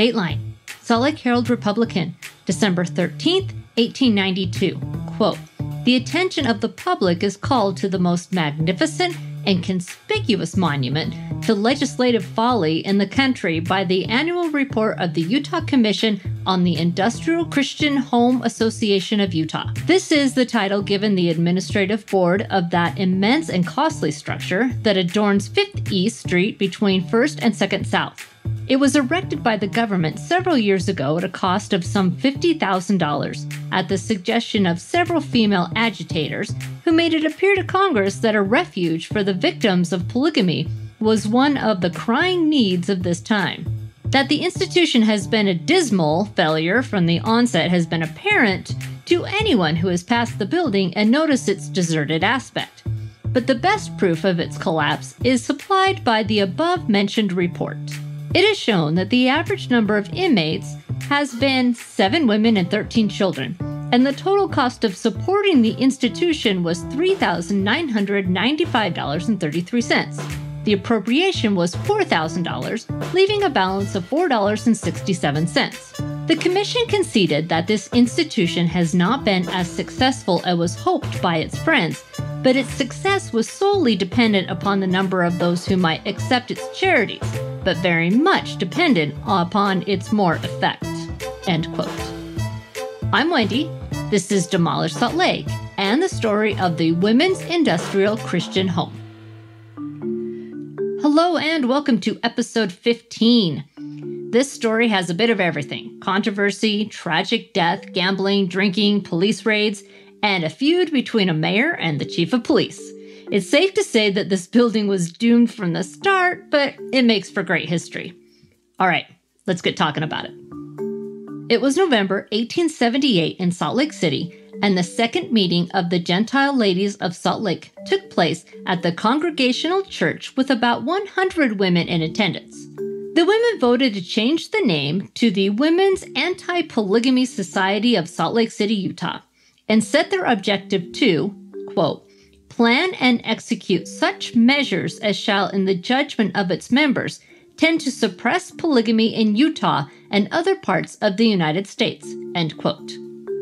Dateline, Salt Lake Herald Republican, December 13th, 1892. Quote, the attention of the public is called to the most magnificent and conspicuous monument to legislative folly in the country by the annual report of the Utah Commission on the Industrial Christian Home Association of Utah. This is the title given the administrative board of that immense and costly structure that adorns 5th East Street between 1st and 2nd South. It was erected by the government several years ago at a cost of some $50,000 at the suggestion of several female agitators who made it appear to Congress that a refuge for the victims of polygamy was one of the crying needs of this time. That the institution has been a dismal failure from the onset has been apparent to anyone who has passed the building and noticed its deserted aspect. But the best proof of its collapse is supplied by the above mentioned report. It has shown that the average number of inmates has been 7 women and 13 children, and the total cost of supporting the institution was $3,995.33. The appropriation was $4,000, leaving a balance of $4.67. The Commission conceded that this institution has not been as successful as was hoped by its friends, but its success was solely dependent upon the number of those who might accept its charities, but very much dependent upon its more effect. End quote. I'm Wendy. This is Demolished Salt Lake and the story of the Women's Industrial Christian Home. Hello, and welcome to episode 15. This story has a bit of everything controversy, tragic death, gambling, drinking, police raids, and a feud between a mayor and the chief of police. It's safe to say that this building was doomed from the start, but it makes for great history. All right, let's get talking about it. It was November 1878 in Salt Lake City, and the second meeting of the Gentile Ladies of Salt Lake took place at the Congregational Church with about 100 women in attendance. The women voted to change the name to the Women's Anti Polygamy Society of Salt Lake City, Utah, and set their objective to, quote, plan and execute such measures as shall, in the judgment of its members, tend to suppress polygamy in Utah and other parts of the United States, end quote.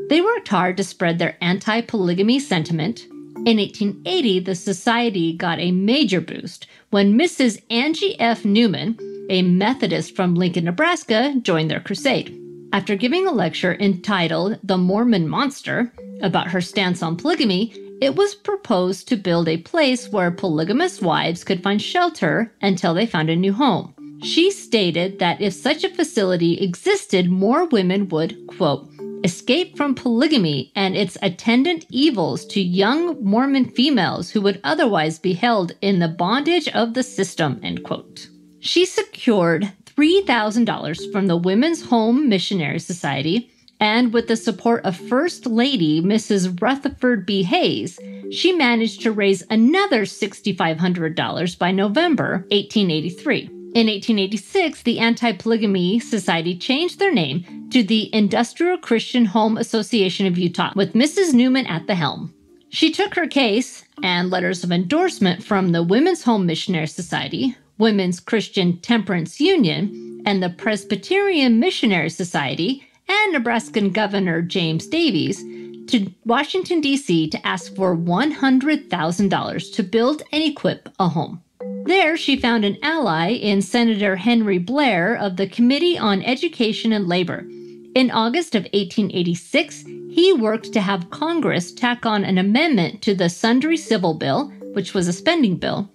They worked hard to spread their anti polygamy sentiment. In 1880, the society got a major boost when Mrs. Angie F. Newman, a Methodist from Lincoln, Nebraska, joined their crusade. After giving a lecture entitled The Mormon Monster about her stance on polygamy, it was proposed to build a place where polygamous wives could find shelter until they found a new home. She stated that if such a facility existed, more women would, quote, escape from polygamy and its attendant evils to young Mormon females who would otherwise be held in the bondage of the system, end quote. She secured $3,000 from the Women's Home Missionary Society, and with the support of First Lady Mrs. Rutherford B. Hayes, she managed to raise another $6,500 by November 1883. In 1886, the Anti Polygamy Society changed their name to the Industrial Christian Home Association of Utah, with Mrs. Newman at the helm. She took her case and letters of endorsement from the Women's Home Missionary Society, Women's Christian Temperance Union, and the Presbyterian Missionary Society, and Nebraskan Governor James Dawes to Washington, D.C. to ask for $100,000 to build and equip a home. There, she found an ally in Senator Henry Blair of the Committee on Education and Labor. In August of 1886, he worked to have Congress tack on an amendment to the Sundry Civil Bill, which was a spending bill,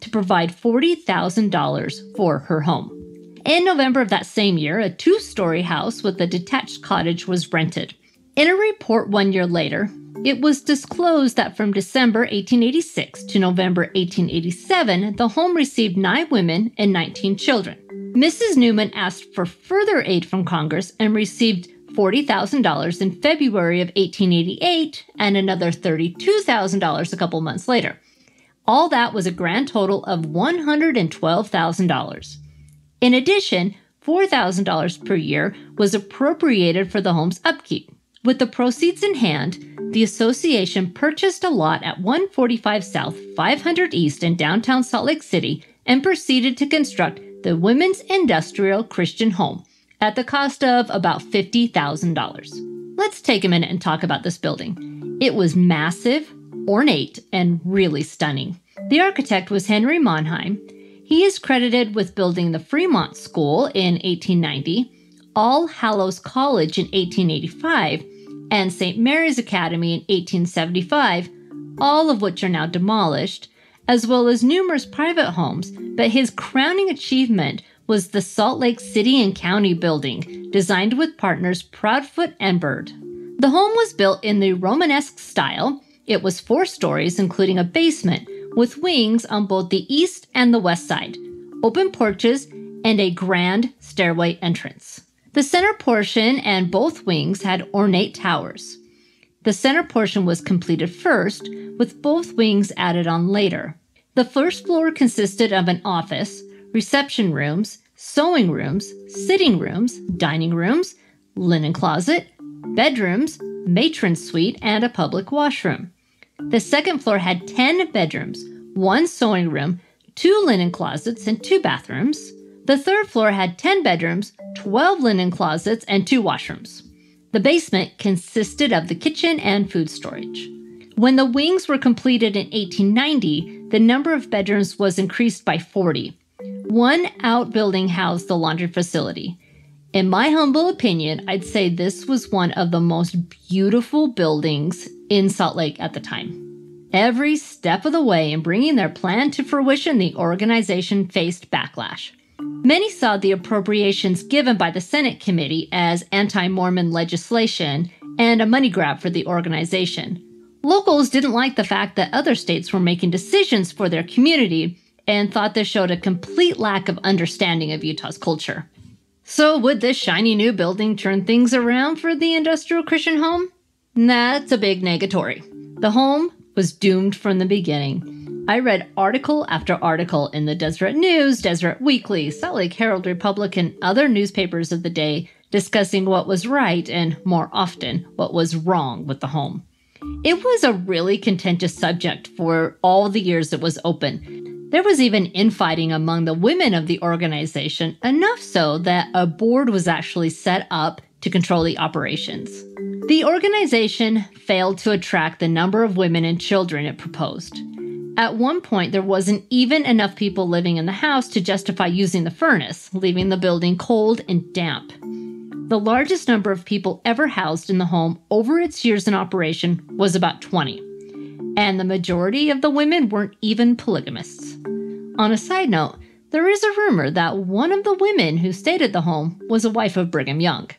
to provide $40,000 for her home. In November of that same year, a two story house with a detached cottage was rented. In a report one year later, it was disclosed that from December 1886 to November 1887, the home received nine women and 19 children. Mrs. Newman asked for further aid from Congress and received $40,000 in February of 1888 and another $32,000 a couple months later. All that was a grand total of $112,000. In addition, $4,000 per year was appropriated for the home's upkeep. With the proceeds in hand, the association purchased a lot at 145 South, 500 East in downtown Salt Lake City and proceeded to construct the Women's Industrial Christian Home, at the cost of about $50,000. Let's take a minute and talk about this building. It was massive, ornate, and really stunning. The architect was Henry Monheim. He is credited with building the Fremont School in 1890, All Hallows College in 1885, and St. Mary's Academy in 1875, all of which are now demolished, as well as numerous private homes. But his crowning achievement was the Salt Lake City and County building, designed with partners Proudfoot and Bird. The home was built in the Romanesque style. It was four stories, including a basement, with wings on both the east and the west side, open porches, and a grand stairway entrance. The center portion and both wings had ornate towers. The center portion was completed first, with both wings added on later. The first floor consisted of an office, reception rooms, sewing rooms, sitting rooms, dining rooms, linen closet, bedrooms, matron suite, and a public washroom. The second floor had 10 bedrooms, one sewing room, two linen closets, and two bathrooms. The third floor had 10 bedrooms, 12 linen closets, and two washrooms. The basement consisted of the kitchen and food storage. When the wings were completed in 1890, the number of bedrooms was increased by 40. One outbuilding housed the laundry facility. In my humble opinion, I'd say this was one of the most beautiful buildings in Salt Lake at the time. Every step of the way in bringing their plan to fruition, the organization faced backlash. Many saw the appropriations given by the Senate committee as anti Mormon legislation and a money grab for the organization. Locals didn't like the fact that other states were making decisions for their community and thought this showed a complete lack of understanding of Utah's culture. So, would this shiny new building turn things around for the industrial Christian home? That's a big negatory. The home was doomed from the beginning. I read article after article in the Deseret News, Deseret Weekly, Salt Lake Herald Republic, and other newspapers of the day discussing what was right and, more often, what was wrong with the home. It was a really contentious subject for all the years it was open. There was even infighting among the women of the organization, enough so that a board was actually set up to control the operations. The organization failed to attract the number of women and children it proposed. At one point, there wasn't even enough people living in the house to justify using the furnace, leaving the building cold and damp. The largest number of people ever housed in the home over its years in operation was about 20, and the majority of the women weren't even polygamists. On a side note, there is a rumor that one of the women who stayed at the home was a wife of Brigham Young.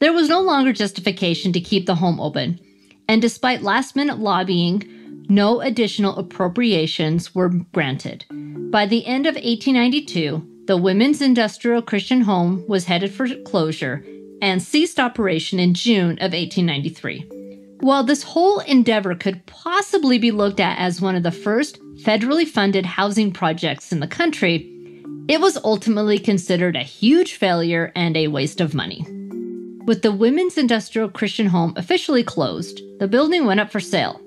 There was no longer justification to keep the home open, and despite last minute lobbying, no additional appropriations were granted. By the end of 1892, the Women's Industrial Christian Home was headed for closure and ceased operation in June of 1893. While this whole endeavor could possibly be looked at as one of the first federally funded housing projects in the country, it was ultimately considered a huge failure and a waste of money. With the Women's Industrial Christian Home officially closed, the building went up for sale.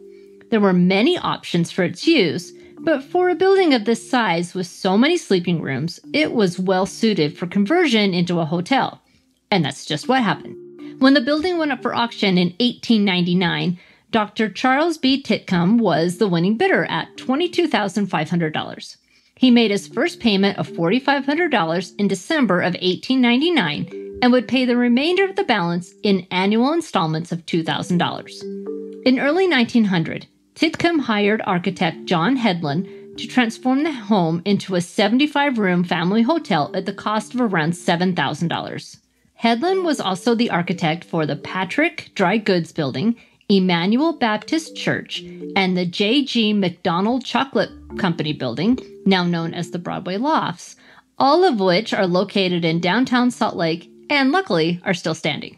There were many options for its use, but for a building of this size with so many sleeping rooms, it was well suited for conversion into a hotel. And that's just what happened. When the building went up for auction in 1899, Dr. Charles B. Titcomb was the winning bidder at $22,500. He made his first payment of $4,500 in December of 1899 and would pay the remainder of the balance in annual installments of $2,000. In early 1900, Titcomb hired architect John Hedlund to transform the home into a 75 room family hotel at the cost of around $7,000. Hedlund was also the architect for the Patrick Dry Goods Building, Emmanuel Baptist Church, and the J.G. McDonald Chocolate Company Building, now known as the Broadway Lofts, all of which are located in downtown Salt Lake and luckily are still standing.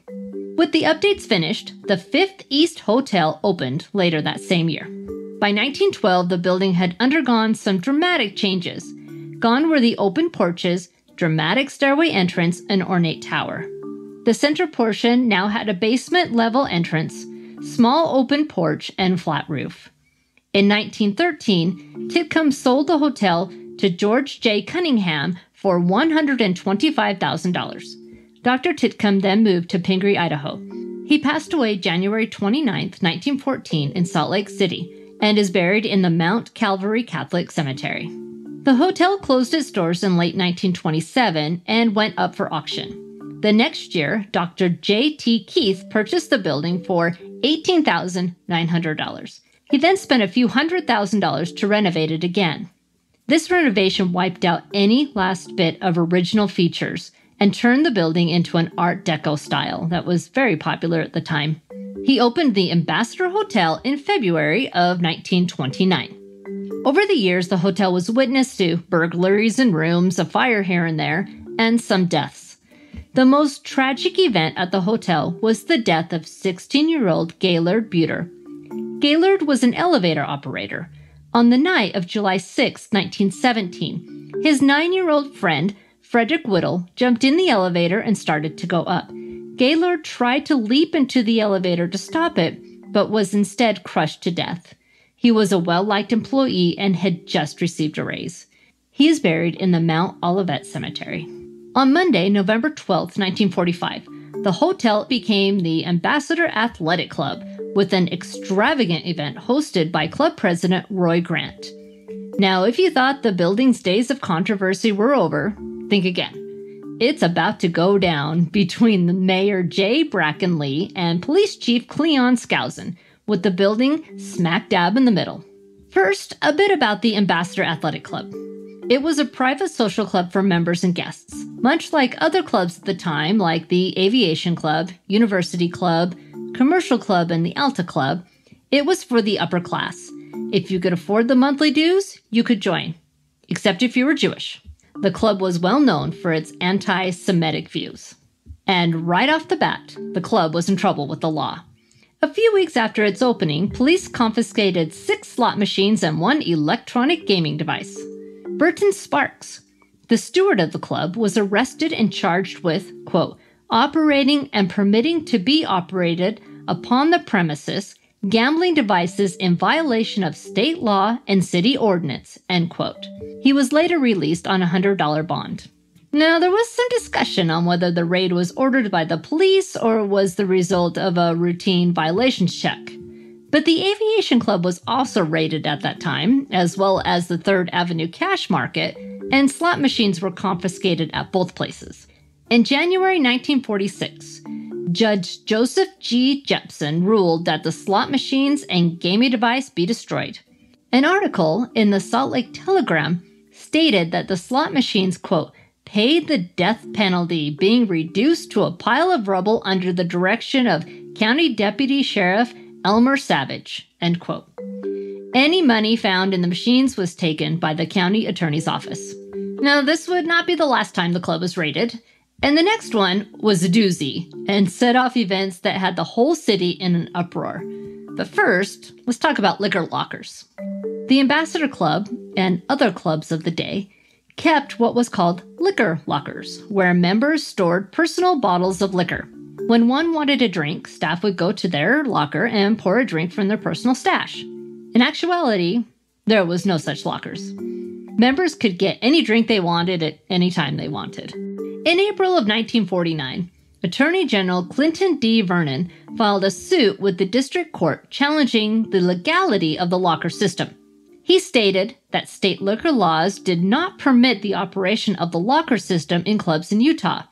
With the updates finished, the Fifth East Hotel opened later that same year. By 1912, the building had undergone some dramatic changes. Gone were the open porches, dramatic stairway entrance, and ornate tower. The center portion now had a basement level entrance, small open porch, and flat roof. In 1913, Titcomb sold the hotel to George J. Cunningham for $125,000. Dr. Titcomb then moved to Pingree, Idaho. He passed away January 29, 1914, in Salt Lake City, and is buried in the Mount Calvary Catholic Cemetery. The hotel closed its doors in late 1927 and went up for auction. The next year, Dr. J.T. Keith purchased the building for $18,900. He then spent a few hundred thousand dollars to renovate it again. This renovation wiped out any last bit of original features and turned the building into an Art Deco style that was very popular at the time. He opened the Ambassador Hotel in February of 1929. Over the years, the hotel was witness to burglaries in rooms, a fire here and there, and some deaths. The most tragic event at the hotel was the death of 16 year old Gaylord Buter. Gaylord was an elevator operator. On the night of July 6, 1917, his nine year old friend, Frederick Whittle, jumped in the elevator and started to go up. Gaylord tried to leap into the elevator to stop it, but was instead crushed to death. He was a well liked employee and had just received a raise. He is buried in the Mount Olivet Cemetery. On Monday, November 12, 1945, the hotel became the Ambassador Athletic Club with an extravagant event hosted by club president Roy Grant. Now, if you thought the building's days of controversy were over, think again. It's about to go down between the Mayor J. Bracken Lee and Police Chief Cleon Skousen, with the building smack dab in the middle. First, a bit about the Ambassador Athletic Club. It was a private social club for members and guests, much like other clubs at the time, like the Aviation Club, University Club, Commercial Club, and the Alta Club. It was for the upper class. If you could afford the monthly dues, you could join, except if you were Jewish. The club was well known for its anti Semitic views. And right off the bat, the club was in trouble with the law. A few weeks after its opening, police confiscated six slot machines and one electronic gaming device. Burton Sparks, the steward of the club, was arrested and charged with, quote, operating and permitting to be operated upon the premises gambling devices in violation of state law and city ordinance, end quote. He was later released on a $100 bond. Now, there was some discussion on whether the raid was ordered by the police or was the result of a routine violations check. But the Aviation Club was also raided at that time, as well as the Third Avenue Cash Market, and slot machines were confiscated at both places. In January 1946, Judge Joseph G. Jepson ruled that the slot machines and gaming device be destroyed. An article in the Salt Lake Telegram stated that the slot machines, quote, paid the death penalty, being reduced to a pile of rubble under the direction of County Deputy Sheriff Elmer Savage. End quote. Any money found in the machines was taken by the county attorney's office. Now, this would not be the last time the club was raided. And the next one was a doozy and set off events that had the whole city in an uproar. But first, let's talk about liquor lockers. The Ambassador Club and other clubs of the day kept what was called liquor lockers, where members stored personal bottles of liquor. When one wanted a drink, staff would go to their locker and pour a drink from their personal stash. In actuality, there was no such lockers. Members could get any drink they wanted at any time they wanted. In April of 1949, Attorney General Clinton D. Vernon filed a suit with the district court challenging the legality of the locker system. He stated that state liquor laws did not permit the operation of the locker system in clubs in Utah.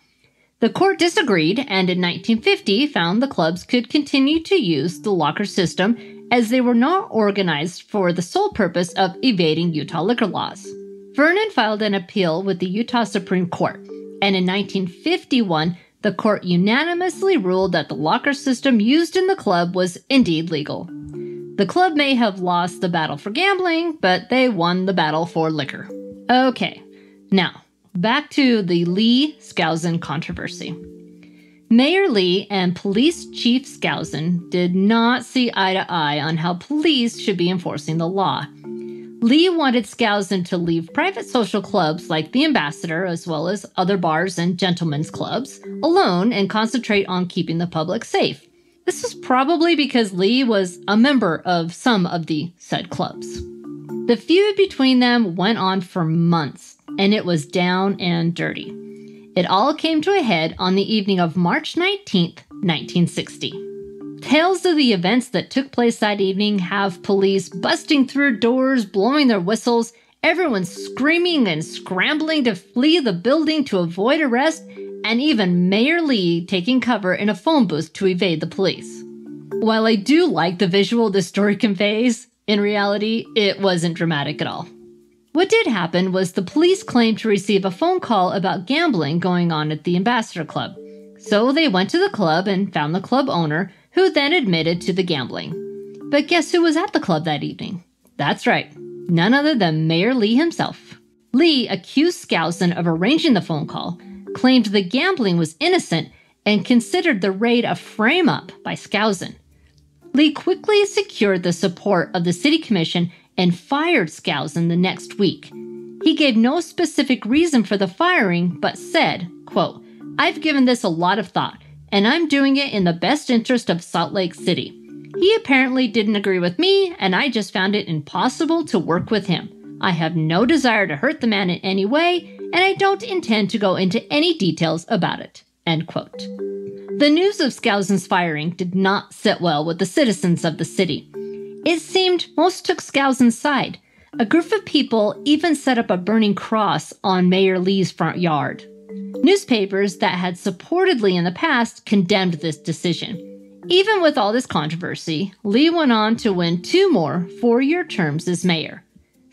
The court disagreed and in 1950 found the clubs could continue to use the locker system as they were not organized for the sole purpose of evading Utah liquor laws. Vernon filed an appeal with the Utah Supreme Court, and in 1951, the court unanimously ruled that the locker system used in the club was indeed legal. The club may have lost the battle for gambling, but they won the battle for liquor. Okay, now back to the Lee Skousen controversy. Mayor Lee and Police Chief Skousen did not see eye to eye on how police should be enforcing the law. Lee wanted Skousen to leave private social clubs like the Ambassador, as well as other bars and gentlemen's clubs, alone and concentrate on keeping the public safe. This was probably because Lee was a member of some of the said clubs. The feud between them went on for months, and it was down and dirty. It all came to a head on the evening of March 19th, 1960. Tales of the events that took place that evening have police busting through doors, blowing their whistles, everyone screaming and scrambling to flee the building to avoid arrest, and even Mayor Lee taking cover in a phone booth to evade the police. While I do like the visual this story conveys, in reality, it wasn't dramatic at all. What did happen was the police claimed to receive a phone call about gambling going on at the Ambassador Club. So they went to the club and found the club owner, who then admitted to the gambling. But guess who was at the club that evening? That's right, none other than Mayor Lee himself. Lee accused Skousen of arranging the phone call, claimed the gambling was innocent, and considered the raid a frame up by Skousen. Lee quickly secured the support of the city commission and fired Skousen the next week. He gave no specific reason for the firing, but said, quote, I've given this a lot of thought, and I'm doing it in the best interest of Salt Lake City. He apparently didn't agree with me, and I just found it impossible to work with him. I have no desire to hurt the man in any way, and I don't intend to go into any details about it. End quote. The news of Skousen's firing did not sit well with the citizens of the city. It seemed most took Skousen's side. A group of people even set up a burning cross on Mayor Lee's front yard. Newspapers that had supported Lee in the past condemned this decision. Even with all this controversy, Lee went on to win two more four year terms as mayor.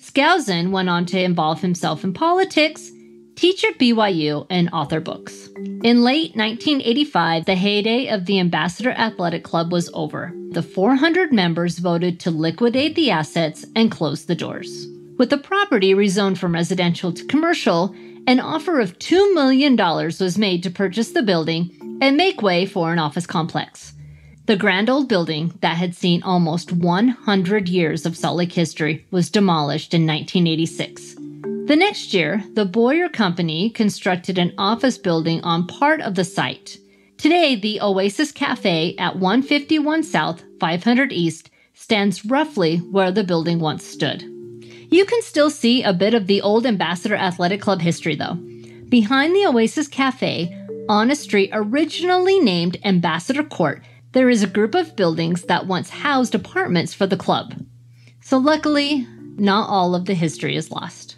Skousen went on to involve himself in politics teach at BYU, and author books. In late 1985, the heyday of the Ambassador Athletic Club was over. The 400 members voted to liquidate the assets and close the doors. With the property rezoned from residential to commercial, an offer of $2 million was made to purchase the building and make way for an office complex. The grand old building that had seen almost 100 years of Salt Lake history was demolished in 1986. The next year, the Boyer Company constructed an office building on part of the site. Today, the Oasis Cafe at 151 South, 500 East stands roughly where the building once stood. You can still see a bit of the old Ambassador Athletic Club history, though. Behind the Oasis Cafe, on a street originally named Ambassador Court, there is a group of buildings that once housed apartments for the club. So, luckily, not all of the history is lost.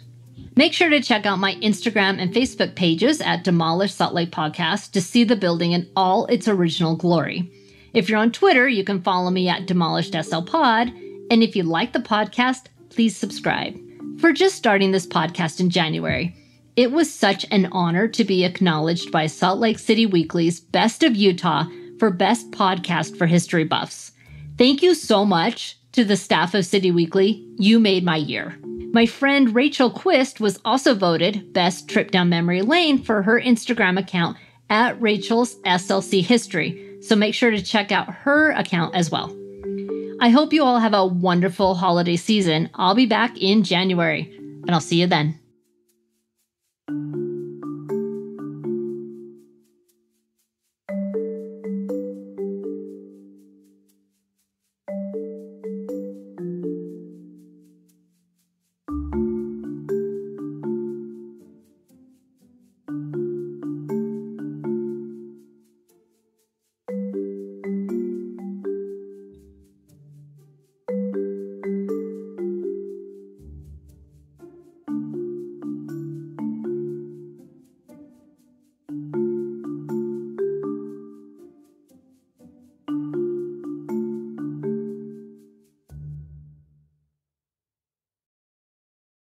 Make sure to check out my Instagram and Facebook pages at Demolished Salt Lake Podcast to see the building in all its original glory. If you're on Twitter, you can follow me at Demolished SL Pod. And if you like the podcast, please subscribe. For just starting this podcast in January, it was such an honor to be acknowledged by Salt Lake City Weekly's Best of Utah for Best Podcast for History Buffs. Thank you so much to the staff of City Weekly. You made my year. My friend Rachel Quist was also voted Best Trip Down Memory Lane for her Instagram account at Rachel's SLC History, so make sure to check out her account as well. I hope you all have a wonderful holiday season. I'll be back in January, and I'll see you then.